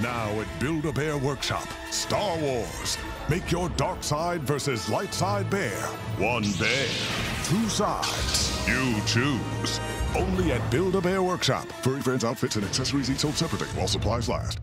Now at Build-A-Bear Workshop, Star Wars. Make your dark side versus light side bear. One bear, two sides. You choose. Only at Build-A-Bear Workshop. Furry Friends outfits and accessories each sold separately while supplies last.